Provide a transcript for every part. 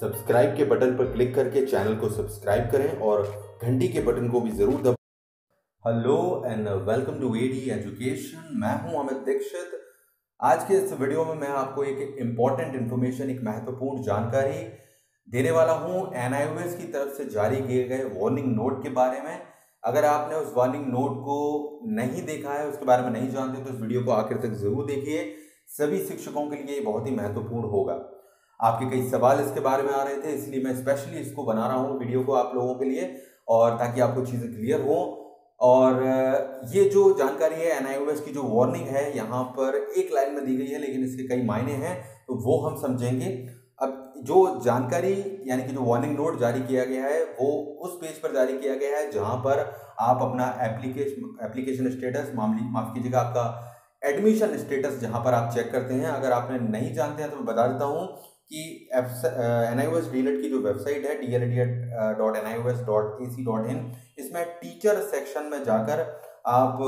Subscribe के button पर click करके चैनल को सब्सक्राइब करें और घंटी के बटन को भी ज़रूर दबाएँ hello and welcome to AD education मैं हूँ अमित दीक्षित। आज के इस वीडियो में मैं आपको एक इंपॉर्टेंट इन्फॉर्मेशन एक महत्वपूर्ण जानकारी देने वाला हूँ। एनआईओएस की तरफ़ से जारी किए गए वार्निंग नोट के बारे में। अगर आपने उस वार्निंग नोट को नहीं देखा है, उसके बारे में नहीं जानते तो इस वीडियो को आखिर तक ज़रूर देखिए। सभी शिक्षकों के लिए बहुत ही महत्वपूर्ण होगा। आपके कई सवाल इसके बारे में आ रहे थे, इसलिए मैं स्पेशली इसको बना रहा हूँ वीडियो को आप लोगों के लिए और ताकि आपको चीज़ें क्लियर हो। और ये जो जानकारी है एनआईओएस की जो वार्निंग है, यहाँ पर एक लाइन में दी गई है, लेकिन इसके कई मायने हैं तो वो हम समझेंगे। अब जो जानकारी, यानी कि जो वार्निंग नोट जारी किया गया है, वो उस पेज पर जारी किया गया है, जहाँ पर आप अपना एप्लीकेशन एप्लीकेशन स्टेटस मामली माफ़ कीजिएगा, आपका एडमिशन स्टेटस जहाँ पर आप चेक करते हैं। अगर आपने नहीं जानते हैं तो मैं बता देता हूँ कि एन आई ओ एस डीलेट की जो वेबसाइट है D L D dot N I O S dot A C dot in इसमें टीचर सेक्शन में जाकर आप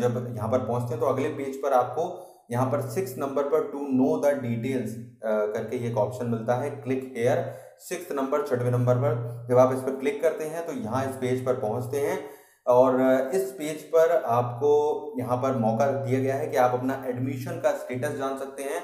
जब यहाँ पर पहुँचते हैं तो अगले पेज पर आपको यहाँ पर सिक्स नंबर पर टू नो द डिटेल्स करके एक ऑप्शन मिलता है क्लिक हेयर सिक्स नंबर छठवें नंबर पर जब आप इस पर क्लिक करते हैं तो यहाँ इस पेज पर पहुँचते हैं और इस पेज पर आपको यहाँ पर मौका दिया गया है कि आप अपना एडमिशन का स्टेटस जान सकते हैं।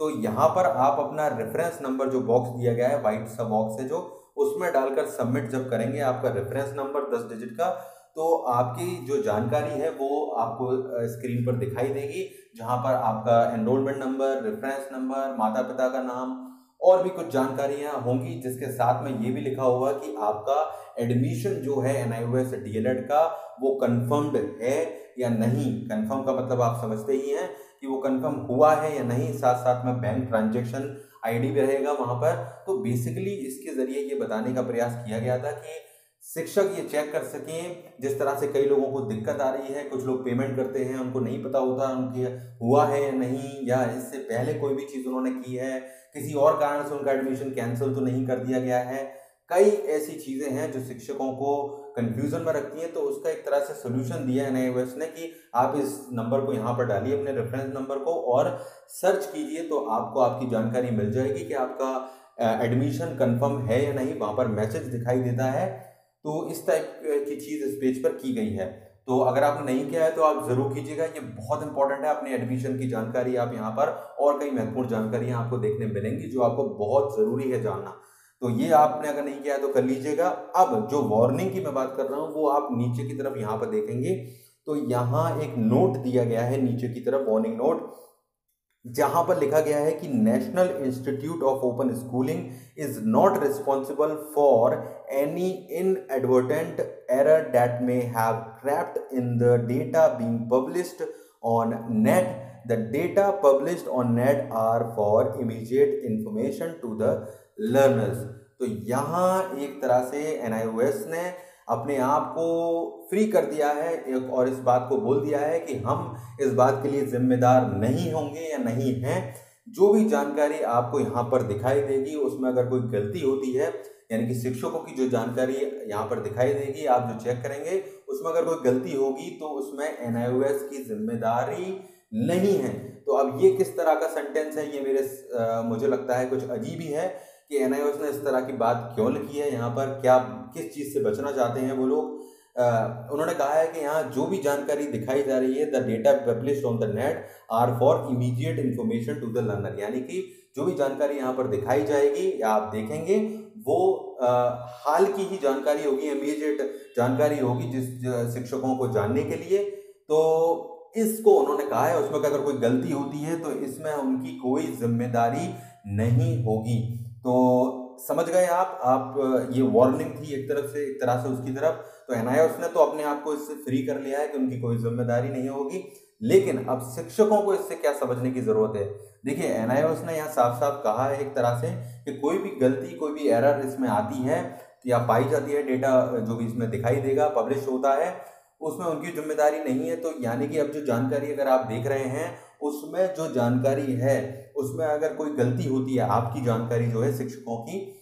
तो यहाँ पर आप अपना रेफरेंस नंबर जो बॉक्स दिया गया है वाइट सा बॉक्स है जो, उसमें डालकर सबमिट जब करेंगे आपका रेफरेंस नंबर दस डिजिट का तो आपकी जो जानकारी है वो आपको स्क्रीन पर दिखाई देगी, जहाँ पर आपका एनरोलमेंट नंबर रेफरेंस नंबर माता पिता का नाम और भी कुछ जानकारियाँ होंगी, जिसके साथ में ये भी लिखा होगा कि आपका एडमिशन जो है एन आई का, वो कन्फर्म्ड है या नहीं? कन्फर्म का मतलब आप समझते ही हैं। कि वो कंफर्म हुआ है या नहीं साथ साथ में बैंक ट्रांजेक्शन आईडी भी रहेगा वहाँ पर। तो बेसिकली इसके ज़रिए ये बताने का प्रयास किया गया था कि शिक्षक ये चेक कर सकें, जिस तरह से कई लोगों को दिक्कत आ रही है, कुछ लोग पेमेंट करते हैं, उनको नहीं पता होता उनके हुआ है या नहीं, या इससे पहले कोई भी चीज़ उन्होंने की है, किसी और कारण से उनका एडमिशन कैंसिल तो नहीं कर दिया गया है। कई ऐसी चीज़ें हैं जो शिक्षकों को कंफ्यूजन में रखती हैं तो उसका एक तरह से सोल्यूशन दिया है नए ने कि आप इस नंबर को यहाँ पर डालिए, अपने रेफरेंस नंबर को और सर्च कीजिए तो आपको आपकी जानकारी मिल जाएगी कि आपका एडमिशन कंफर्म है या नहीं। वहाँ पर मैसेज दिखाई देता है। तो इस टाइप की चीज़ इस पेज पर की गई है। तो अगर आपने नहीं किया है तो आप ज़रूर कीजिएगा। ये बहुत इंपॉर्टेंट है। अपने एडमिशन की जानकारी आप यहाँ पर और कई महत्वपूर्ण जानकारियाँ आपको देखने मिलेंगी, जो आपको बहुत ज़रूरी है जानना। तो ये आपने अगर नहीं किया है तो कर लीजिएगा। अब जो वार्निंग की मैं बात कर रहा हूँ, वो आप नीचे की तरफ़ यहाँ पर देखेंगे। तो यहाँ एक नोट दिया गया है नीचे की तरफ़ वार्निंग नोट जहाँ पर लिखा गया है कि National Institute of Open Schooling is not responsible for any inadvertent error that may have in the data being published on net the data published on net are for immediate information to the learners तो यहाँ एक तरह से NIOS ने अपने आप को free कर दिया है और इस बात को बोल दिया है कि हम इस बात के लिए जिम्मेदार नहीं होंगे या नहीं हैं। जो भी जानकारी आपको यहाँ पर दिखाई देगी उसमें अगर कोई गलती होती है यानी कि शिक्षकों की जो जानकारी यहाँ पर दिखाई देगी आप जो चेक करेंगे उसमें अगर कोई गलती होगी तो उसमें NIOS की ज़िम्मेदारी नहीं है। तो अब ये किस तरह का सेंटेंस है ये मेरे आ, मुझे लगता है कुछ अजीब ही है। कि एन ने इस तरह की बात क्यों लिखी है? यहाँ पर क्या किस चीज़ से बचना चाहते हैं वो लोग? उन्होंने कहा है कि यहाँ जो भी जानकारी दिखाई जा रही है the data publish on the net are for immediate information to the learner यानी कि जो भी जानकारी यहाँ पर दिखाई जाएगी या आप देखेंगे वो आ, हाल की ही जानकारी होगी इमीडिएट जानकारी होगी जिस शिक्षकों को जानने के लिए। तो इसको उन्होंने कहा है उसमें अगर कोई गलती होती है तो इसमें उनकी कोई ज़िम्मेदारी नहीं होगी। समझ गए आप आप, ये वार्निंग थी एक तरफ़ से, एक तरह से उसकी तरफ़ तो एन ने तो अपने आप को इससे फ्री कर लिया है कि उनकी कोई ज़िम्मेदारी नहीं होगी। लेकिन अब शिक्षकों को इससे क्या समझने की ज़रूरत है? देखिए एन ने यहाँ साफ़ साफ़ कहा है एक तरह से कि कोई भी गलती, कोई भी एरर इसमें आती है या पाई जाती है डेटा जो भी इसमें दिखाई देगा पब्लिश होता है, उसमें उनकी ज़िम्मेदारी नहीं है। तो यानी कि अब जो जानकारी अगर आप देख रहे हैं, उसमें जो जानकारी है, उसमें अगर कोई गलती होती है, आपकी जानकारी जो है शिक्षकों की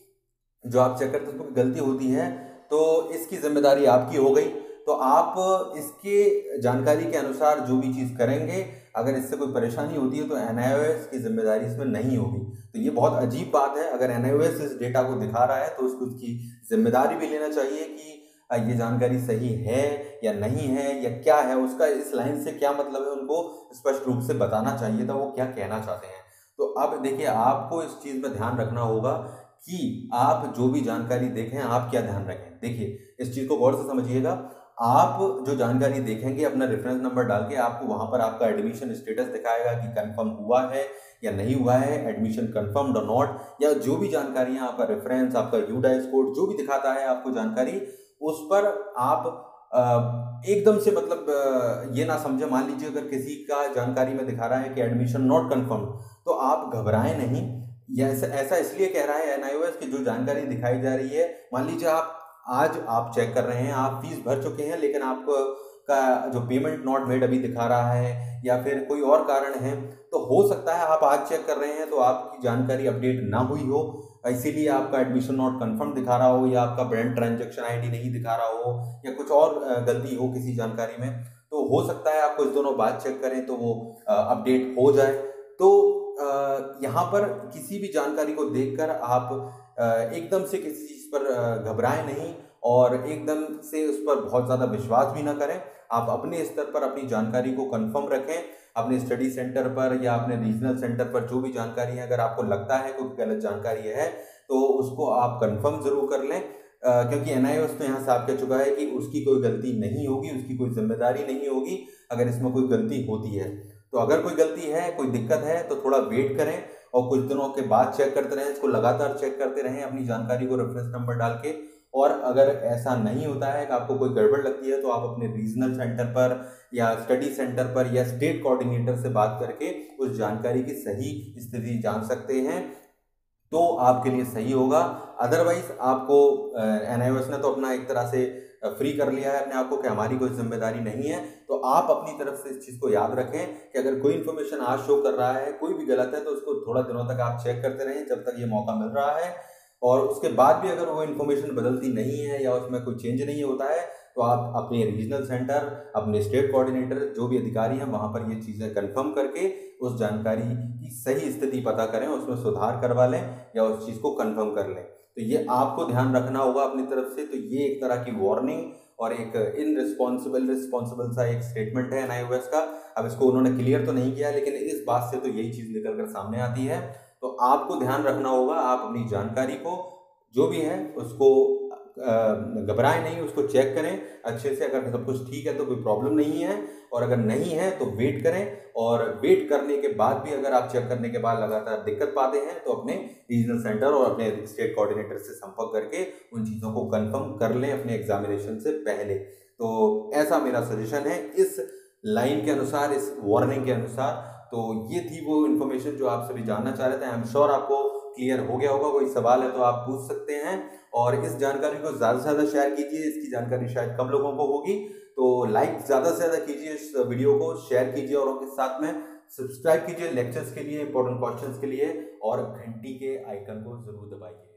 जो आप चेक करते हैं, उसमें गलती होती है तो इसकी ज़िम्मेदारी आपकी हो गई। तो आप इसके जानकारी के अनुसार जो भी चीज़ करेंगे, अगर इससे कोई परेशानी होती है तो एनआईओएस की ज़िम्मेदारी इसमें नहीं होगी। तो ये बहुत अजीब बात है। अगर एनआईओएस इस डेटा को दिखा रहा है तो उसको, उसकी ज़िम्मेदारी भी लेना चाहिए कि ये जानकारी सही है या नहीं है, या क्या है? उसका इस लाइन से क्या मतलब है, उनको स्पष्ट रूप से बताना चाहिए था, वो क्या कहना चाहते हैं। तो अब देखिए, आपको इस चीज़ में ध्यान रखना होगा कि आप जो भी जानकारी देखें, आप क्या ध्यान रखें। देखिए, इस चीज़ को गौर से समझिएगा। आप जो जानकारी देखेंगे, अपना रेफरेंस नंबर डाल के आपको वहाँ पर आपका एडमिशन स्टेटस दिखाएगा कि कंफर्म हुआ है या नहीं हुआ है एडमिशन कंफर्म और नॉट या जो भी जानकारी है आपका रेफरेंस आपका यू यूडाइस कोड जो भी दिखाता है आपको जानकारी, उस पर आप एकदम से मतलब ये ना समझे। मान लीजिए अगर किसी का जानकारी में दिखा रहा है कि एडमिशन नॉट कंफर्म तो आप घबराएँ नहीं। या ऐसा ऐसा इसलिए कह रहा है एन की जो जानकारी दिखाई जा रही है, मान लीजिए आप, आज आप चेक कर रहे हैं, आप फ़ीस भर चुके हैं, लेकिन आपको का जो पेमेंट नॉट मेड अभी दिखा रहा है, या फिर कोई और कारण है तो हो सकता है आप आज चेक कर रहे हैं तो आपकी जानकारी अपडेट ना हुई हो, इसीलिए आपका एडमिशन नॉट कंफर्म दिखा रहा हो, या आपका ब्रांड ट्रांजेक्शन आईडी नहीं दिखा रहा हो, या कुछ और गलती हो किसी जानकारी में तो हो सकता है आपको इस दोनों बात चेक करें तो वो अपडेट हो जाए। तो यहाँ पर किसी भी जानकारी को देखकर आप एकदम से किसी चीज़ पर घबराएँ नहीं और एकदम से उस पर बहुत ज़्यादा विश्वास भी ना करें। आप अपने स्तर पर अपनी जानकारी को कंफर्म रखें। अपने स्टडी सेंटर पर या अपने रीजनल सेंटर पर जो भी जानकारी है अगर आपको लगता है कोई गलत जानकारी है तो उसको आप कंफर्म ज़रूर कर लें। आ, क्योंकि एन आई तो यहाँ साफ़ कह चुका है कि उसकी कोई गलती नहीं होगी उसकी कोई ज़िम्मेदारी नहीं होगी अगर इसमें कोई गलती होती है। तो अगर कोई गलती है, कोई दिक्कत है तो थोड़ा वेट करें और कुछ दिनों के बाद चेक करते रहें, इसको लगातार चेक करते रहें, अपनी जानकारी को रेफरेंस नंबर डाल के। और अगर ऐसा नहीं होता है कि आपको कोई गड़बड़ लगती है तो आप अपने रीजनल सेंटर पर या स्टडी सेंटर पर या स्टेट कोऑर्डिनेटर से बात करके उस जानकारी की सही स्थिति जान सकते हैं तो आपके लिए सही होगा। अदरवाइज़ आपको एन ने तो अपना एक तरह से फ्री कर लिया है अपने आप को कि हमारी कोई ज़िम्मेदारी नहीं है तो आप अपनी तरफ़ से इस चीज़ को याद रखें कि अगर कोई इन्फॉर्मेशन आज शो कर रहा है, कोई भी गलत है तो उसको थोड़ा दिनों तक आप चेक करते रहें जब तक ये मौका मिल रहा है। और उसके बाद भी अगर वो इन्फॉर्मेशन बदलती नहीं है या उसमें कोई चेंज नहीं होता है तो आप अपने रीजनल सेंटर अपने स्टेट कोऑर्डिनेटर जो भी अधिकारी हैं, वहाँ पर ये चीज़ें कंफर्म करके उस जानकारी की सही स्थिति पता करें, उसमें सुधार करवा लें या उस चीज़ को कंफर्म कर लें। तो ये आपको ध्यान रखना होगा अपनी तरफ़ से। तो ये एक तरह की वार्निंग और एक इन रिस्पॉन्सिबल रिस्पॉन्सिबल सा एक स्टेटमेंट है एन का। अब इसको उन्होंने क्लियर तो नहीं किया, लेकिन इस बात से तो यही चीज़ निकल कर सामने आती है। तो आपको ध्यान रखना होगा, आप अपनी जानकारी को, जो भी है, उसको घबराएँ नहीं, उसको चेक करें, अच्छे से अगर सब कुछ ठीक है तो कोई प्रॉब्लम नहीं है, और अगर नहीं है तो वेट करें, और वेट करने के बाद भी अगर आप चेक करने के बाद लगातार दिक्कत पाते हैं तो अपने रीजनल सेंटर और अपने स्टेट कोऑर्डिनेटर से संपर्क करके उन चीज़ों को कंफर्म कर लें अपने एग्जामिनेशन से पहले। तो ऐसा मेरा सजेशन है, इस लाइन के अनुसार, इस वार्निंग के अनुसार। तो ये थी वो इन्फॉर्मेशन जो आप सभी जानना चाह रहे थे। आई एम श्योर आपको क्लियर हो गया होगा, कोई सवाल है तो आप पूछ सकते हैं। और इस जानकारी को ज़्यादा से ज़्यादा शेयर कीजिए, इसकी जानकारी शायद कम लोगों को होगी। तो लाइक ज़्यादा से ज़्यादा कीजिए इस वीडियो को शेयर कीजिए और उनके साथ में। सब्सक्राइब कीजिए लेक्चर्स के लिए इंपॉर्टेंट क्वेश्चंस के लिए और घंटी के आइकन को ज़रूर दबाइए।